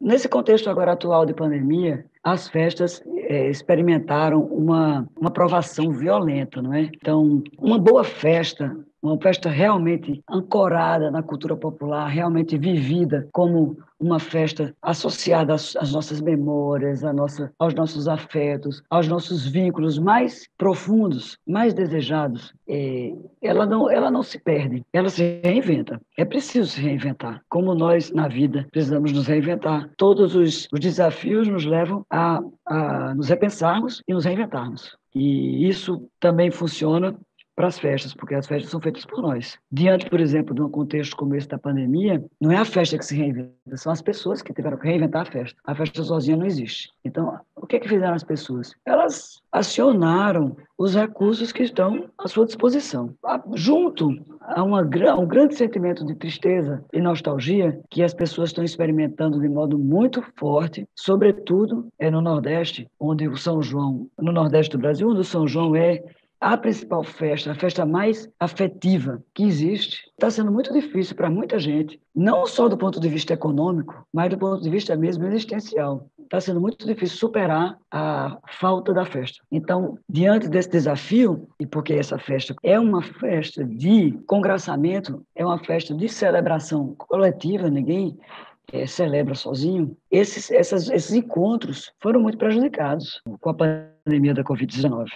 Nesse contexto agora atual de pandemia, as festas é, experimentaram uma, uma provação violenta, não é? Então, uma boa festa, uma festa realmente ancorada na cultura popular, realmente vivida como uma festa associada às, nossas memórias, nossa, aos nossos afetos, aos nossos vínculos mais profundos, mais desejados, é, ela, não, ela não se perde, ela se reinventa. É preciso se reinventar. Como nós, na vida, precisamos nos reinventar. Todos os, os desafios nos levam a, a nos repensarmos e nos reinventarmos. E isso também funciona para as festas, porque as festas são feitas por nós. Diante, por exemplo, de um contexto como esse da pandemia, não é a festa que se reinventa, são as pessoas que tiveram que reinventar a festa. A festa sozinha não existe. Então, o que, é que fizeram as pessoas? Elas acionaram os recursos que estão à sua disposição. Junto a, uma, um grande sentimento de tristeza e nostalgia que as pessoas estão experimentando de modo muito forte, sobretudo é no Nordeste, onde o São João, no Nordeste do Brasil, onde o São João é a principal festa, a festa mais afetiva que existe, está sendo muito difícil para muita gente, não só do ponto de vista econômico, mas do ponto de vista mesmo existencial. Está sendo muito difícil superar a falta da festa. Então, diante desse desafio, e porque essa festa é uma festa de congraçamento, é uma festa de celebração coletiva, ninguém é, celebra sozinho, esses, essas, esses encontros foram muito prejudicados com a pandemia da Covid-19.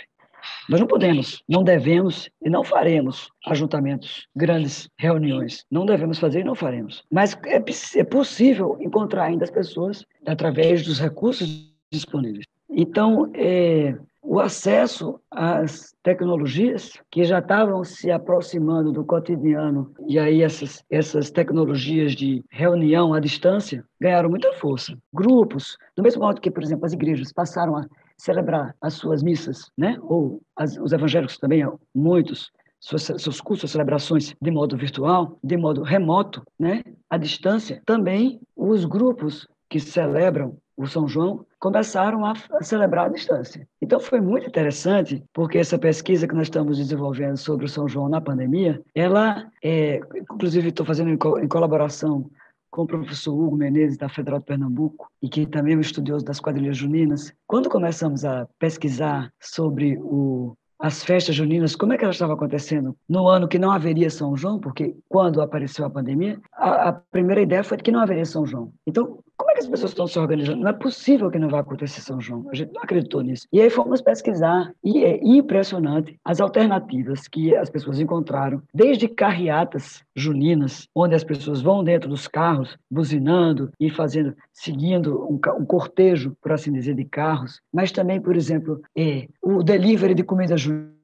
Nós não podemos, não devemos e não faremos ajuntamentos, grandes reuniões. Não devemos fazer e não faremos. Mas é, é possível encontrar ainda as pessoas através dos recursos disponíveis. Então, é, o acesso às tecnologias que já estavam se aproximando do cotidiano e aí essas essas tecnologias de reunião à distância ganharam muita força. Grupos, do mesmo modo que, por exemplo, as igrejas passaram a celebrar as suas missas, né? Ou as, os evangélicos também, muitos, suas, seus cultos, suas celebrações de modo virtual, de modo remoto, né? À distância. Também os grupos que celebram o São João começaram a celebrar à distância. Então foi muito interessante, porque essa pesquisa que nós estamos desenvolvendo sobre o São João na pandemia, ela, é, inclusive estou fazendo em, co em colaboração com o professor Hugo Menezes, da Federal de Pernambuco, e que também é um estudioso das quadrilhas juninas, quando começamos a pesquisar sobre o, as festas juninas, como é que elas estavam acontecendo no ano que não haveria São João, porque quando apareceu a pandemia, a, a primeira ideia foi que não haveria São João. Então, como é que as pessoas estão se organizando? Não é possível que não vá acontecer São João. A gente não acreditou nisso. E aí fomos pesquisar e é impressionante as alternativas que as pessoas encontraram, desde carreatas juninas, onde as pessoas vão dentro dos carros, buzinando e fazendo, seguindo um, um cortejo, por assim dizer, de carros, mas também, por exemplo, é, o delivery de comida junina,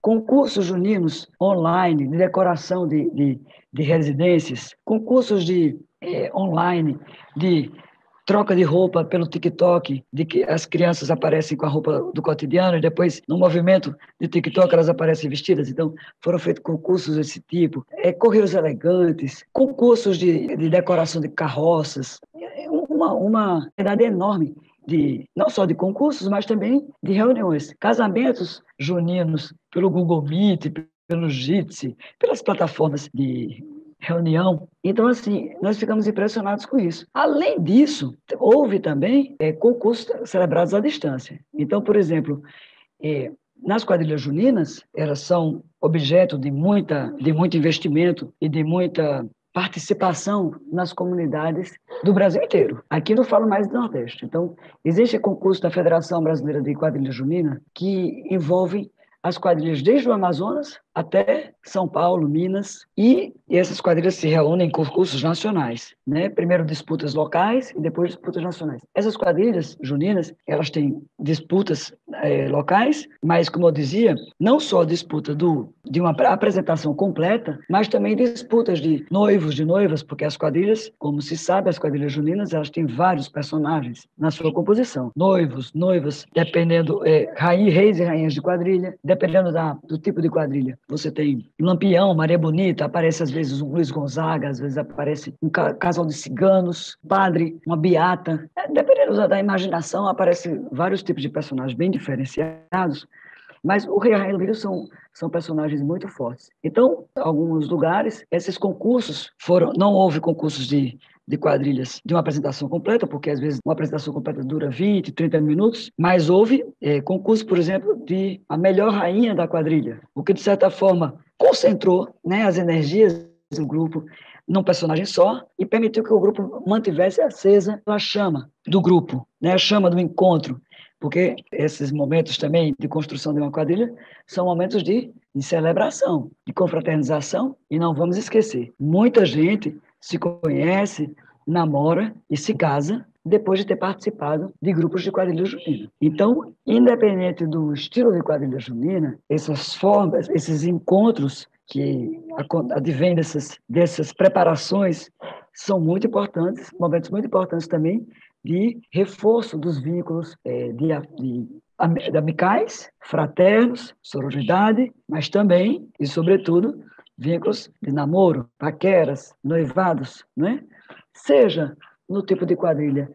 concursos juninos online de decoração de, de, de residências, concursos de é, online de troca de roupa pelo TikTok, de que as crianças aparecem com a roupa do cotidiano e depois, no movimento de TikTok, elas aparecem vestidas. Então, foram feitos concursos desse tipo. É, correios elegantes, concursos de, de decoração de carroças. É uma, uma verdade enorme de não só de concursos, mas também de reuniões. Casamentos juninos pelo Google Meet, pelo Jitsi, pelas plataformas de reunião. Então, assim, nós ficamos impressionados com isso. Além disso, houve também é, concursos celebrados à distância. Então, por exemplo, é, nas quadrilhas juninas, elas são objeto de, muita, de muito investimento e de muita participação nas comunidades do Brasil inteiro. Aqui não falo mais do Nordeste. Então, existe concurso da Federação Brasileira de Quadrilha Junina que envolve as quadrilhas desde o Amazonas até São Paulo, Minas, e essas quadrilhas se reúnem em concursos nacionais, né? Primeiro disputas locais e depois disputas nacionais. Essas quadrilhas juninas, elas têm disputas é, locais, mas como eu dizia, não só disputa do de uma apresentação completa, mas também disputas de noivos, de noivas, porque as quadrilhas, como se sabe, as quadrilhas juninas, elas têm vários personagens na sua composição. Noivos, noivas, dependendo, é, rainha, reis e rainhas de quadrilha, dependendo da, do tipo de quadrilha você tem Lampião, Maria Bonita, aparece às vezes um Luiz Gonzaga, às vezes aparece um casal de ciganos, padre, uma beata. É, dependendo da imaginação, aparecem vários tipos de personagens bem diferenciados, mas o Rei Rainha do Rio são, são personagens muito fortes. Então, em alguns lugares, esses concursos foram, não houve concursos de de quadrilhas de uma apresentação completa, porque às vezes uma apresentação completa dura 20, 30 minutos, mas houve é, concurso, por exemplo, de a melhor rainha da quadrilha, o que de certa forma concentrou né, as energias do grupo num personagem só e permitiu que o grupo mantivesse acesa a chama do grupo, né, a chama do encontro, porque esses momentos também de construção de uma quadrilha são momentos de, de celebração, de confraternização, e não vamos esquecer, muita gente se conhece, namora e se casa depois de ter participado de grupos de quadrilha junina. Então, independente do estilo de quadrilha junina, essas formas, esses encontros que advêm dessas, dessas preparações são muito importantes, momentos muito importantes também de reforço dos vínculos é, de, de, amicais, fraternos, sororidade, mas também e sobretudo vínculos de namoro, paqueras, noivados, né? seja no tipo de quadrilha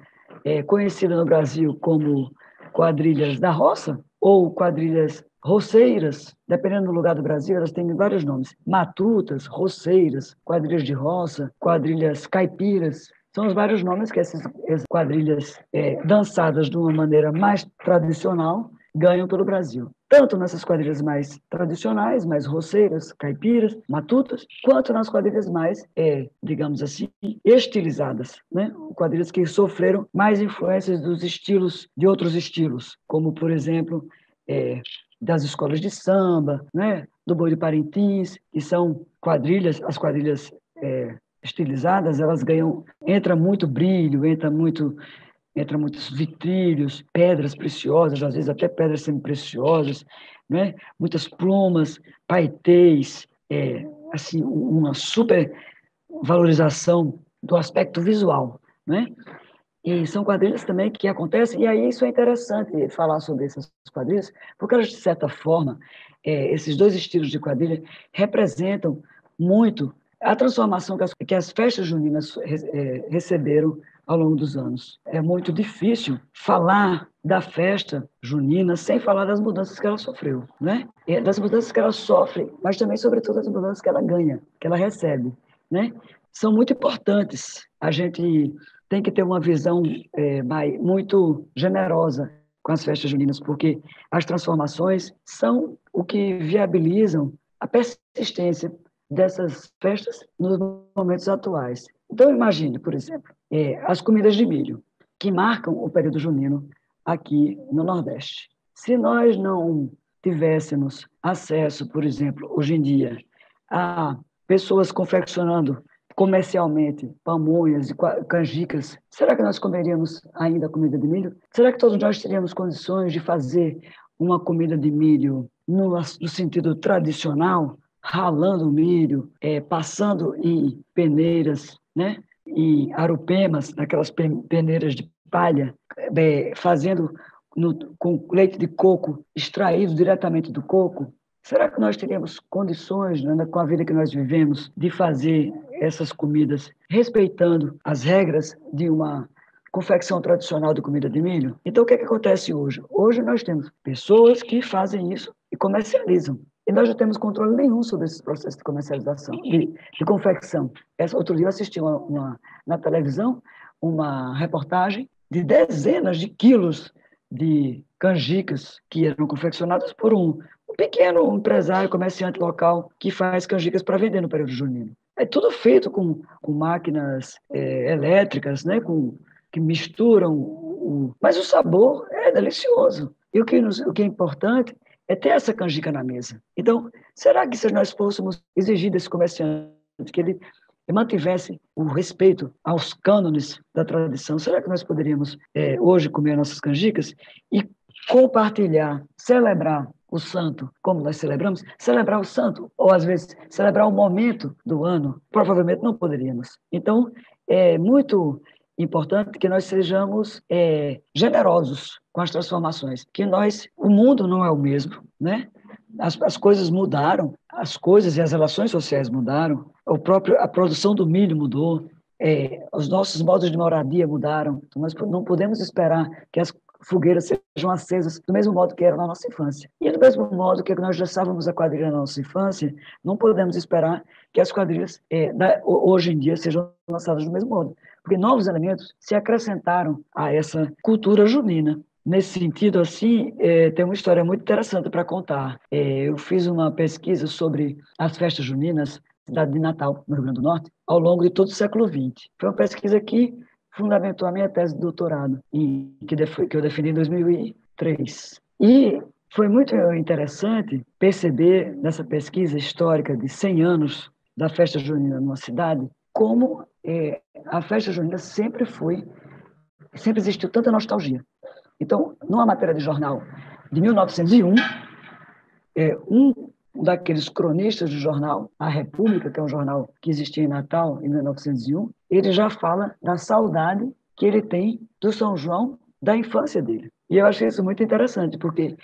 é, conhecida no Brasil como quadrilhas da roça ou quadrilhas roceiras, dependendo do lugar do Brasil, elas têm vários nomes. Matutas, roceiras, quadrilhas de roça, quadrilhas caipiras. São os vários nomes que essas, quadrilhas é, dançadas de uma maneira mais tradicional ganham pelo Brasil. Tanto nessas quadrilhas mais tradicionais, mais roceiras, caipiras, matutas, quanto nas quadrilhas mais, é, digamos assim, estilizadas, né? Quadrilhas que sofreram mais influências dos estilos, de outros estilos, como, por exemplo, é, das escolas de samba, né? do boi de Parintins, que são quadrilhas, as quadrilhas é, estilizadas, elas ganham, entra muito brilho, entra muito entra muitos vitrilhos, pedras preciosas, às vezes até pedras semi-preciosas, né? muitas plumas, paetês, é, assim, uma super valorização do aspecto visual. Né? E são quadrilhas também que acontecem, e aí isso é interessante falar sobre essas quadrilhas, porque elas, de certa forma, é, esses dois estilos de quadrilha representam muito a transformação que as, que as festas juninas é, receberam ao longo dos anos. É muito difícil falar da festa junina sem falar das mudanças que ela sofreu, né? E das mudanças que ela sofre, mas também, sobretudo, das mudanças que ela ganha, que ela recebe, né? São muito importantes. A gente tem que ter uma visão é, muito generosa com as festas juninas, porque as transformações são o que viabilizam a persistência dessas festas nos momentos atuais. Então, imagine, por exemplo, é, as comidas de milho, que marcam o período junino aqui no Nordeste. Se nós não tivéssemos acesso, por exemplo, hoje em dia, a pessoas confeccionando comercialmente pamonhas e canjicas, será que nós comeríamos ainda comida de milho? Será que todos nós teríamos condições de fazer uma comida de milho no, no sentido tradicional, ralando o milho, é, passando em peneiras, né? Em arupemas, naquelas peneiras de palha, é, fazendo no, com leite de coco extraído diretamente do coco, será que nós teríamos condições, né, com a vida que nós vivemos, de fazer essas comidas respeitando as regras de uma confecção tradicional de comida de milho? Então, o que, é que acontece hoje? Hoje nós temos pessoas que fazem isso e comercializam. E nós não temos controle nenhum sobre esses processos de comercialização, de, de confecção. Essa, outro dia eu assisti uma, uma, na televisão uma reportagem de dezenas de quilos de canjicas que eram confeccionadas por um, um pequeno empresário, comerciante local que faz canjicas para vender no período junino. É tudo feito com, com máquinas é, elétricas, né, com, que misturam o, mas o sabor é delicioso. E o que, o que é importante é ter essa canjica na mesa. Então, será que se nós fôssemos exigir desse comerciante que ele mantivesse o respeito aos cânones da tradição, será que nós poderíamos é, hoje comer nossas canjicas e compartilhar, celebrar o santo como nós celebramos, celebrar o santo, ou às vezes celebrar o momento do ano, provavelmente não poderíamos. Então, é muito importante que nós sejamos é, generosos com as transformações, que nós, o mundo não é o mesmo, né? As, as coisas mudaram, as coisas e as relações sociais mudaram, o próprio a produção do milho mudou, é, os nossos modos de moradia mudaram. Então nós não podemos esperar que as fogueiras sejam acesas do mesmo modo que era na nossa infância. E do mesmo modo que nós dançávamos a quadrilha na nossa infância, não podemos esperar que as quadrilhas é, da, hoje em dia sejam lançadas do mesmo modo porque novos elementos se acrescentaram a essa cultura junina. Nesse sentido, assim, é, tem uma história muito interessante para contar. É, eu fiz uma pesquisa sobre as festas juninas cidade de Natal, no Rio Grande do Norte, ao longo de todo o século XX. Foi uma pesquisa que fundamentou a minha tese de doutorado, que, que eu defendi em 2003. E foi muito interessante perceber nessa pesquisa histórica de 100 anos da festa junina numa cidade, como é, a festa junina sempre foi, sempre existiu tanta nostalgia. Então, numa matéria de jornal de 1901, é, um daqueles cronistas do jornal A República, que é um jornal que existia em Natal, em 1901, ele já fala da saudade que ele tem do São João da infância dele. E eu achei isso muito interessante, porque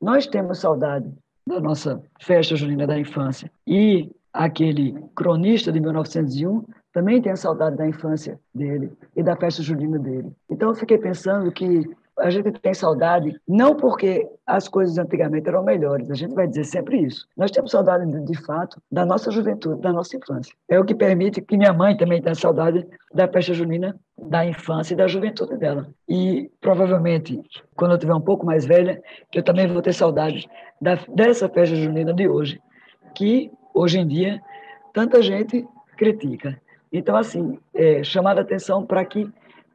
nós temos saudade da nossa festa junina da infância e aquele cronista de 1901 também tem a saudade da infância dele e da festa junina dele. Então eu fiquei pensando que a gente tem saudade não porque as coisas antigamente eram melhores, a gente vai dizer sempre isso. Nós temos saudade, de, fato, da nossa juventude, da nossa infância. É o que permite que minha mãe também tenha saudade da festa junina da infância e da juventude dela. E provavelmente, quando eu tiver um pouco mais velha, eu também vou ter saudade da, dessa festa junina de hoje, que hoje em dia tanta gente critica. Então, assim, é, chamar a atenção para que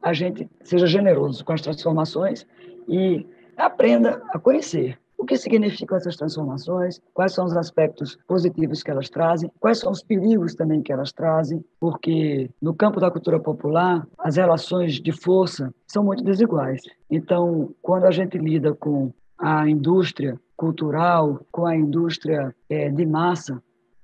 a gente seja generoso com as transformações e aprenda a conhecer o que significam essas transformações, quais são os aspectos positivos que elas trazem, quais são os perigos também que elas trazem, porque no campo da cultura popular, as relações de força são muito desiguais. Então, quando a gente lida com a indústria cultural, com a indústria é, de massa,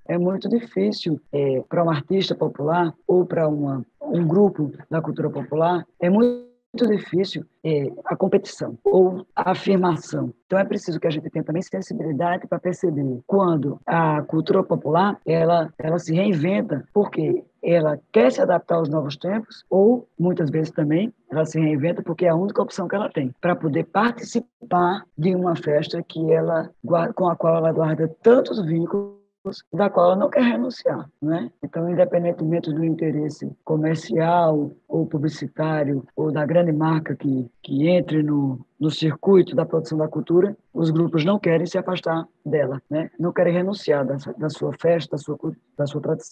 é muito difícil é, para um artista popular ou para uma um grupo da cultura popular, é muito difícil é, a competição ou a afirmação. Então é preciso que a gente tenha também sensibilidade para perceber quando a cultura popular ela ela se reinventa porque ela quer se adaptar aos novos tempos ou muitas vezes também ela se reinventa porque é a única opção que ela tem para poder participar de uma festa que ela com a qual ela guarda tantos vínculos da qual ela não quer renunciar. Né? Então, independentemente do interesse comercial ou publicitário ou da grande marca que, que entre no, no circuito da produção da cultura, os grupos não querem se afastar dela, né? não querem renunciar da, da sua festa, da sua, da sua tradição.